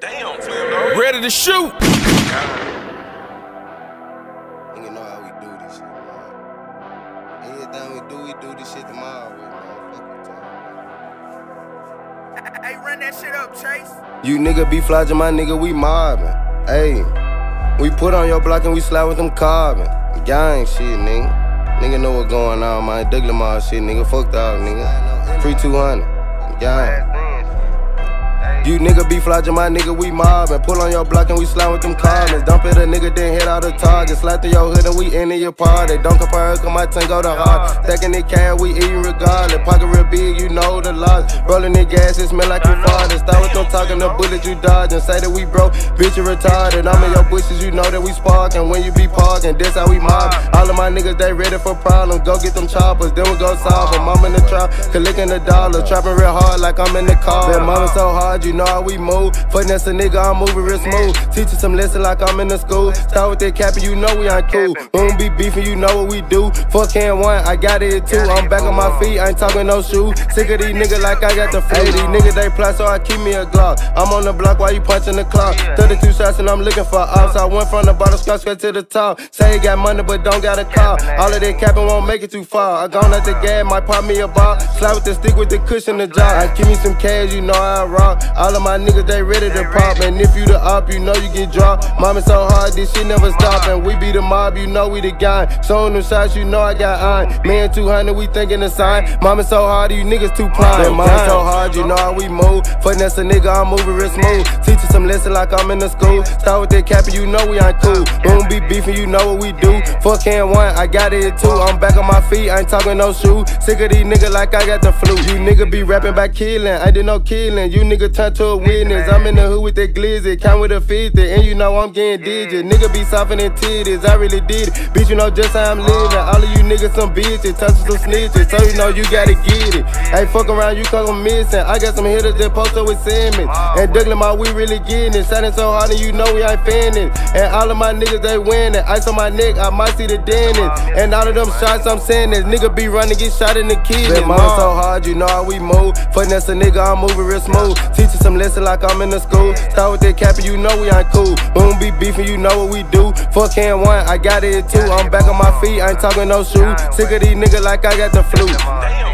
Damn, Slim dog. Ready to shoot. Nigga know how we do this shit, man. Anything we do, we do this shit tomorrow man. Fuck you talking. Hey, run that shit up, Chase. You nigga be flogging my nigga, we mobbing. Hey, we put on your block and we slide with them carbon. Gang shit, nigga. Nigga know what going on, man. Doug Lamar shit, nigga. Fuck dog, nigga. Free 200. Gang. You nigga be flogging my nigga, we mobbin'. Pull on your block and we slide with them carbons. Dump it a nigga, then hit out the target. Slide through your hood and we into your party. Don't compare, cause my tongue go to hard. Stacking the cash, we eating regardless. Pocket real big, you know the loss. Rolling the gas, it smell like you farted. Start with them talking, the bullets you dodge and Say that we broke, bitch, you retarded. I'm in your bushes, you know that we sparking. When you be parking, this how we mob. All of my niggas, they ready for problems. Go get them choppers, then we go solve them. I'm in the trap, collecting the dollar. Trapping real hard like I'm in the car. That mama so hard, you know how we move. Finesse a nigga, I'm moving real smooth. Teach you some lesson like I'm in the school. Start with that capping, you know we ain't cool. Boom, be beefing, you know what we do. Fuck hand one, I got it too. I'm back on my feet, I ain't talking no shoes. Sick of these niggas like I got the flu. These niggas they plot, so I keep me a I'm on the block while you punching the clock. 32 shots and I'm looking for ops. I went from the bottom, scratch straight to the top. Say he got money, but don't got a car. All of that capping won't make it too far. I gone at the gas, might pop me a bar. Slide with the stick with the cushion, the job. I give me some cash, you know I rock. All of my niggas, they ready to pop. And if you the op, you know you get dropped. Mama so hard, this shit never stop. And we be the mob, you know we the gang. Showing them shots, you know I got iron. Man 200, we thinking the sign. Mama so hard, you niggas too blind. Mama so hard, you know how we move. Finesse a nigga, I'm moving real smooth. Teach you some lesson like I'm in the school. Start with that capping, you know we ain't cool. Boom, be beefing, you know what we do. Fuck hand one, I got it too. I'm back on my feet, I ain't talking no shoes. Sick of these niggas like I got the flu. You nigga be rapping by killing, I did no killing. You nigga turn to a witness. I'm in the hood with that glizzy, count with a 50, and you know I'm getting digit. Nigga be softening titties, I really did it. Bitch, you know just how I'm living. All of you niggas some bitches, touching some snitches, so you know you gotta get it. Hey, fuck around, you come missing. I got some hitters that post up with And Douglas, my we really getting it. Shining so hard, and you know we ain't fanning. And all of my niggas, they winning. Ice on my neck, I might see the dentist. And all of them shots I'm sending, nigga be running, get shot in the kidney. That mama so hard, you know how we move. Finesse a nigga, I'm moving real smooth. Teach you some lesson like I'm in the school. Start with that capping, you know we ain't cool. Boom, be beefing, you know what we do. Fuck hand one, I got it too. I'm back on my feet, I ain't talking no shoes. Sick of these niggas like I got the flu.